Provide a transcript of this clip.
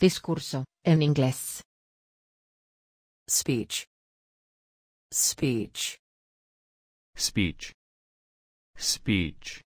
Discurso, en inglés. Speech. Speech. Speech. Speech.